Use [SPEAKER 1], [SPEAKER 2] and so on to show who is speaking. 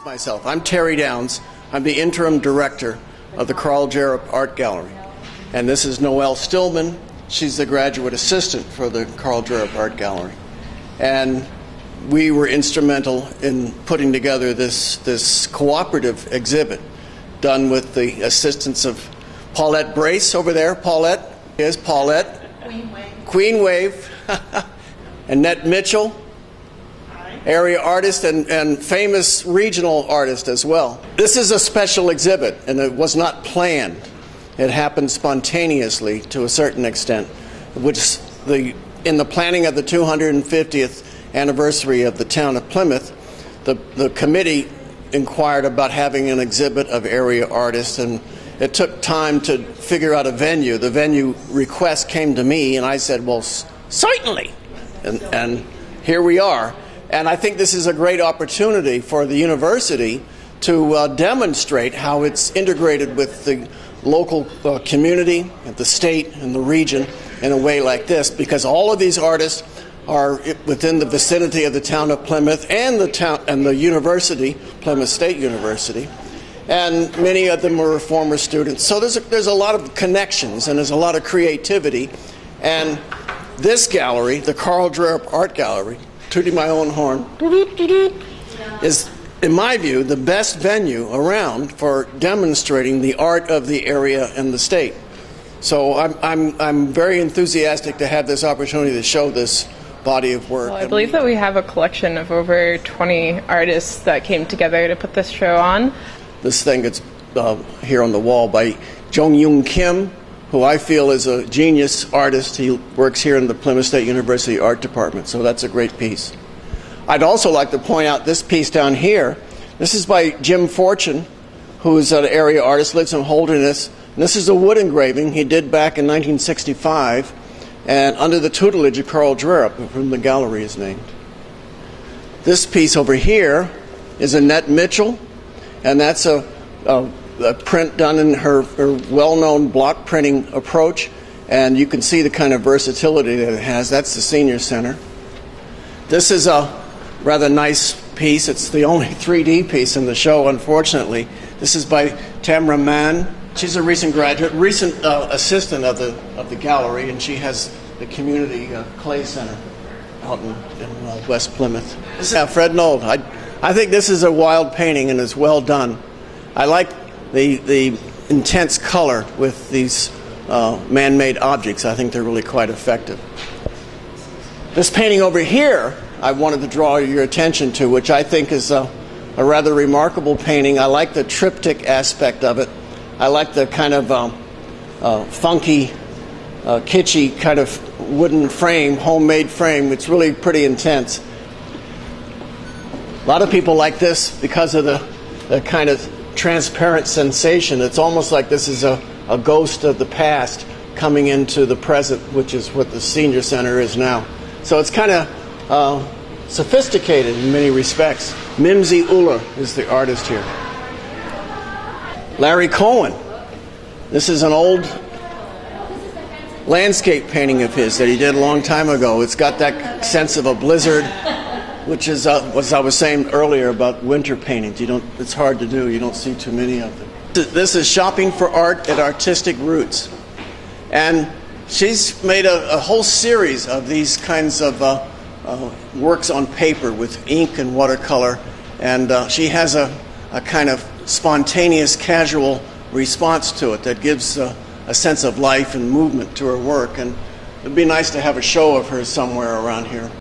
[SPEAKER 1] Myself, I'm Terry Downs. I'm the interim director of the Karl Drerup Art Gallery. And this is Noelle Stillman. She's the graduate assistant for the Karl Drerup Art Gallery. And we were instrumental in putting together this, this cooperative exhibit done with the assistance of Paulette Brace over there. Paulette is Paulette.
[SPEAKER 2] Queen Wave.
[SPEAKER 1] Queen Wave. Annette Mitchell area artist and, and famous regional artist as well. This is a special exhibit, and it was not planned. It happened spontaneously to a certain extent, which the in the planning of the 250th anniversary of the town of Plymouth, the, the committee inquired about having an exhibit of area artists, and it took time to figure out a venue. The venue request came to me, and I said, "Well, certainly," and, and here we are. And I think this is a great opportunity for the university to uh, demonstrate how it's integrated with the local uh, community, and the state, and the region in a way like this, because all of these artists are within the vicinity of the town of Plymouth and the town and the university, Plymouth State University, and many of them were former students. So there's a, there's a lot of connections and there's a lot of creativity, and this gallery, the Karl Drerup Art Gallery, tooting my own horn, is, in my view, the best venue around for demonstrating the art of the area and the state. So I'm, I'm, I'm very enthusiastic to have this opportunity to show this body of work.
[SPEAKER 3] Well, I believe that we have a collection of over 20 artists that came together to put this show on.
[SPEAKER 1] This thing is uh, here on the wall by Jong Yoon Kim, who I feel is a genius artist. He works here in the Plymouth State University Art Department, so that's a great piece. I'd also like to point out this piece down here. This is by Jim Fortune, who's an area artist, lives in Holderness. And this is a wood engraving he did back in 1965, and under the tutelage of Karl Drerup, whom the gallery is named. This piece over here is Annette Mitchell, and that's a, a, a print done in her, her well known block printing approach, and you can see the kind of versatility that it has. That's the Senior Center. This is a rather nice piece. It's the only 3D piece in the show, unfortunately. This is by Tamra Mann. She's a recent graduate, recent uh, assistant of the of the gallery, and she has the community uh, clay center out in, in uh, West Plymouth. This is Fred Nold. I, I think this is a wild painting and it's well done. I like the the intense color with these uh, man-made objects. I think they're really quite effective. This painting over here, I wanted to draw your attention to, which I think is a, a rather remarkable painting. I like the triptych aspect of it. I like the kind of um, uh, funky, uh, kitschy kind of wooden frame, homemade frame. It's really pretty intense. A lot of people like this because of the, the kind of transparent sensation. It's almost like this is a, a ghost of the past coming into the present, which is what the senior center is now. So it's kind of uh, sophisticated in many respects. Mimsy Uller is the artist here. Larry Cohen. This is an old landscape painting of his that he did a long time ago. It's got that sense of a blizzard, which is uh, I was saying earlier about winter paintings. You don't. It's hard to do. You don't see too many of them. This is shopping for art at Artistic Roots, and she's made a, a whole series of these kinds of uh, uh, works on paper with ink and watercolor, and uh, she has a, a kind of spontaneous, casual response to it that gives uh, a sense of life and movement to her work. And it'd be nice to have a show of hers somewhere around here.